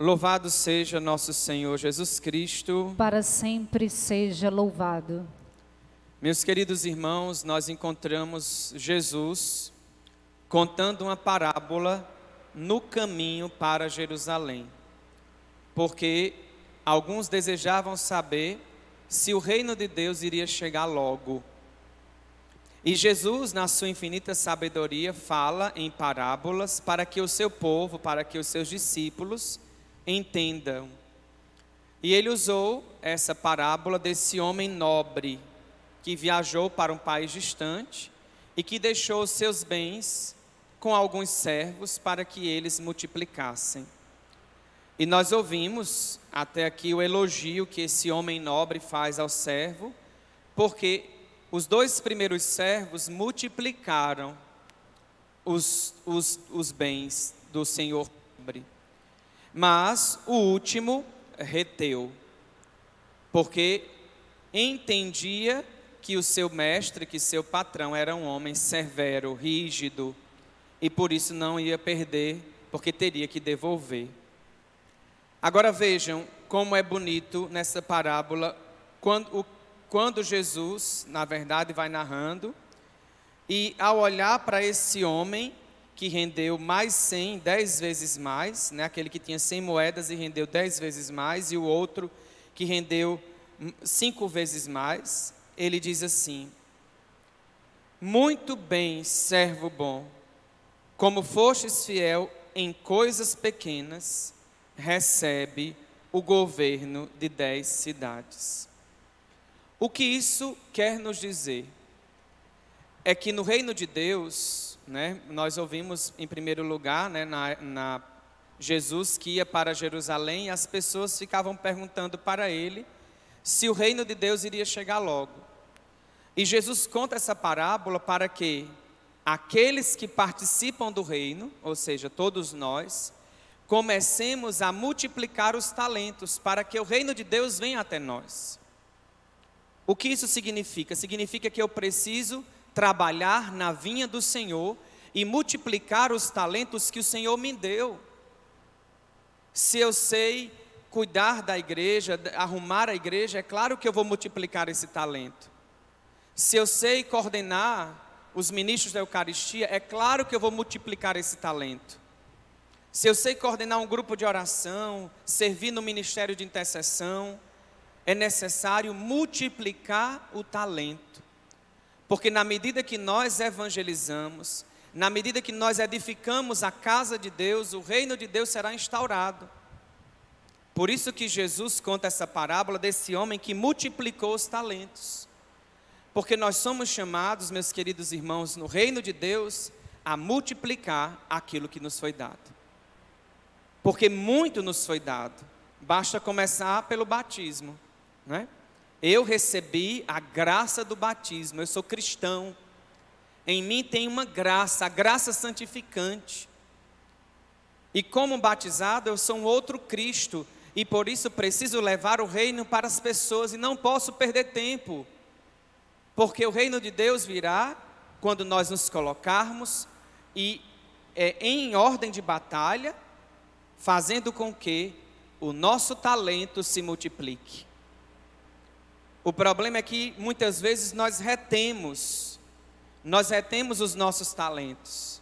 Louvado seja nosso Senhor Jesus Cristo. Para sempre seja louvado. Meus queridos irmãos, nós encontramos Jesus contando uma parábola no caminho para Jerusalém. Porque alguns desejavam saber se o reino de Deus iria chegar logo. E Jesus, na sua infinita sabedoria, fala em parábolas para que o seu povo, para que os seus discípulos entendam. E ele usou essa parábola desse homem nobre que viajou para um país distante e que deixou seus bens com alguns servos para que eles multiplicassem. E nós ouvimos até aqui o elogio que esse homem nobre faz ao servo, porque os dois primeiros servos multiplicaram os, os, os bens do senhor nobre, mas o último reteu, porque entendia que o seu mestre, que seu patrão era um homem severo, rígido, e por isso não ia perder, porque teria que devolver. Agora vejam como é bonito nessa parábola quando, quando Jesus, na verdade, vai narrando, e ao olhar para esse homem que rendeu mais 100, 10 vezes mais, né? aquele que tinha 100 moedas e rendeu 10 vezes mais, e o outro que rendeu cinco vezes mais, ele diz assim: Muito bem, servo bom como fostes fiel em coisas pequenas, recebe o governo de dez cidades. O que isso quer nos dizer? É que no reino de Deus, né, nós ouvimos em primeiro lugar, né, na, na Jesus que ia para Jerusalém e as pessoas ficavam perguntando para ele se o reino de Deus iria chegar logo. E Jesus conta essa parábola para que aqueles que participam do reino, ou seja, todos nós, comecemos a multiplicar os talentos para que o reino de Deus venha até nós. O que isso significa? Significa que eu preciso trabalhar na vinha do Senhor e multiplicar os talentos que o Senhor me deu. Se eu sei cuidar da igreja, arrumar a igreja, é claro que eu vou multiplicar esse talento. Se eu sei coordenar os ministros da Eucaristia, é claro que eu vou multiplicar esse talento. Se eu sei coordenar um grupo de oração, servir no ministério de intercessão, é necessário multiplicar o talento. Porque na medida que nós evangelizamos, na medida que nós edificamos a casa de Deus, o reino de Deus será instaurado. Por isso que Jesus conta essa parábola desse homem que multiplicou os talentos. Porque nós somos chamados, meus queridos irmãos, no reino de Deus, a multiplicar aquilo que nos foi dado. Porque muito nos foi dado. Basta começar pelo batismo, né? Eu recebi a graça do batismo, eu sou cristão. Em mim tem uma graça, a graça santificante. E como batizado, eu sou um outro Cristo, e por isso preciso levar o reino para as pessoas e não posso perder tempo. Porque o reino de Deus virá quando nós nos colocarmos e é, em ordem de batalha, fazendo com que o nosso talento se multiplique. O problema é que muitas vezes nós retemos, nós retemos os nossos talentos.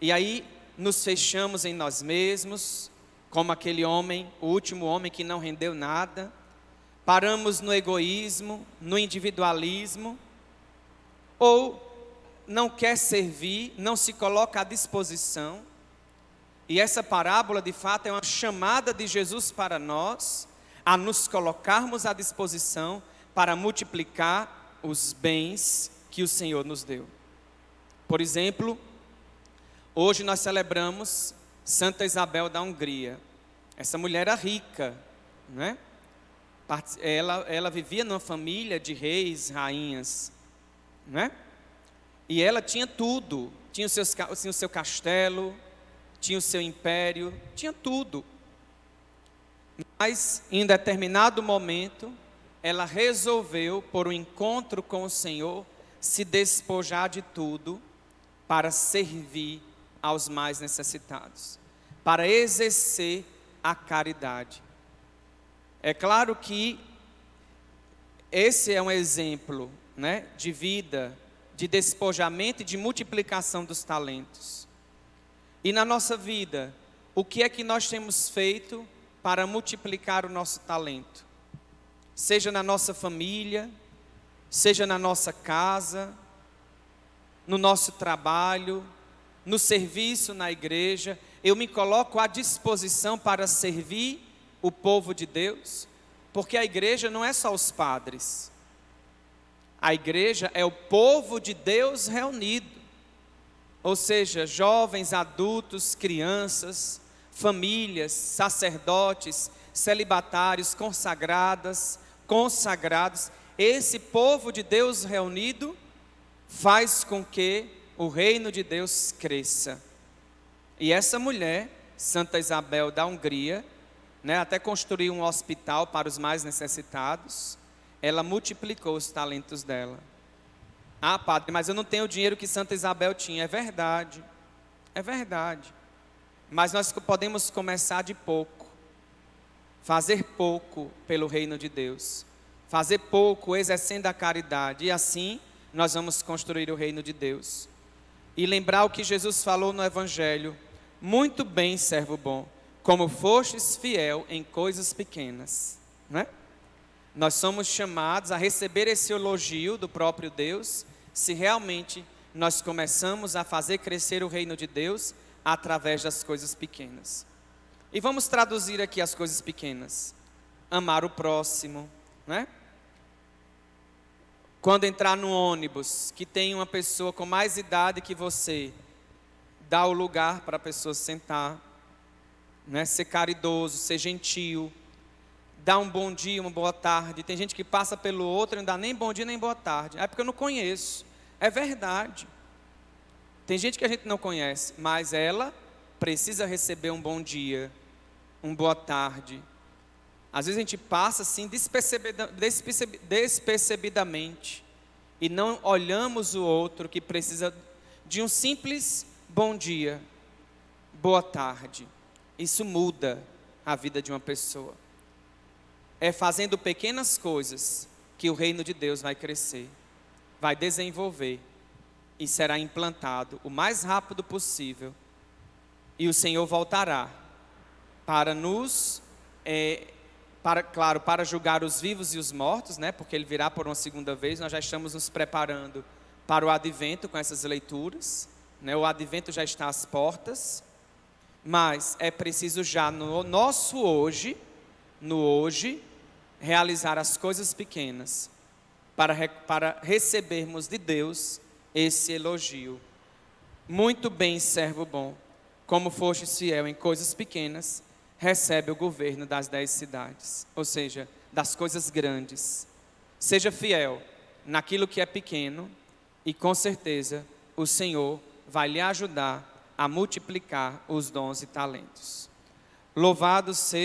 E aí nos fechamos em nós mesmos, como aquele homem, o último homem que não rendeu nada. Paramos no egoísmo, no individualismo ou não quer servir, não se coloca à disposição. E essa parábola, de fato, é uma chamada de Jesus para nós a nos colocarmos à disposição para multiplicar os bens que o Senhor nos deu. Por exemplo, hoje nós celebramos Santa Isabel da Hungria. Essa mulher era rica, não é? Ela, ela vivia numa família de reis, rainhas né? E ela tinha tudo, tinha o, seus, tinha o seu castelo, tinha o seu império, tinha tudo. Mas em determinado momento, ela resolveu, por um encontro com o Senhor, se despojar de tudo para servir aos mais necessitados, para exercer a caridade. É claro que esse é um exemplo né, de vida, de despojamento e de multiplicação dos talentos. E na nossa vida, o que é que nós temos feito para multiplicar o nosso talento? Seja na nossa família, seja na nossa casa, no nosso trabalho, no serviço na igreja, eu me coloco à disposição para servir o povo de Deus, porque a igreja não é só os padres, a igreja é o povo de Deus reunido, ou seja, jovens, adultos, crianças, famílias, sacerdotes, celibatários, consagradas, consagrados. Esse povo de Deus reunido faz com que o reino de Deus cresça. E essa mulher, Santa Isabel da Hungria, né, até construiu um hospital para os mais necessitados, ela multiplicou os talentos dela. Ah, padre, mas eu não tenho o dinheiro que Santa Isabel tinha. É verdade, é verdade. Mas nós podemos começar de pouco, fazer pouco pelo reino de Deus, fazer pouco exercendo a caridade, e assim nós vamos construir o reino de Deus. E lembrar o que Jesus falou no Evangelho: muito bem, servo bom, como fostes fiel em coisas pequenas, né? Nós somos chamados a receber esse elogio do próprio Deus, se realmente nós começamos a fazer crescer o reino de Deus através das coisas pequenas. E vamos traduzir aqui as coisas pequenas. Amar o próximo, né? Quando entrar no ônibus que tem uma pessoa com mais idade que você, dá o lugar para a pessoa sentar, né? Ser caridoso, ser gentil, dá um bom dia, uma boa tarde. Tem gente que passa pelo outro e não dá nem bom dia nem boa tarde. É porque eu não conheço. É verdade. Tem gente que a gente não conhece, mas ela precisa receber um bom dia, uma boa tarde. Às vezes a gente passa assim despercebida, despercebidamente e não olhamos o outro que precisa de um simples bom dia, boa tarde. Isso muda a vida de uma pessoa é fazendo pequenas coisas que o reino de Deus vai crescer, vai desenvolver e será implantado o mais rápido possível. E o Senhor voltará para nos, é, para, claro, para julgar os vivos e os mortos, né? Porque Ele virá por uma segunda vez. Nós já estamos nos preparando para o advento com essas leituras, né? O advento já está às portas, mas é preciso já no nosso hoje, no hoje, realizar as coisas pequenas para, para recebermos de Deus esse elogio. Muito bem, servo bom, como foste fiel em coisas pequenas, recebe o governo das dez cidades, ou seja, das coisas grandes. Seja fiel naquilo que é pequeno e com certeza o Senhor vai lhe ajudar a multiplicar os dons e talentos. Louvado seja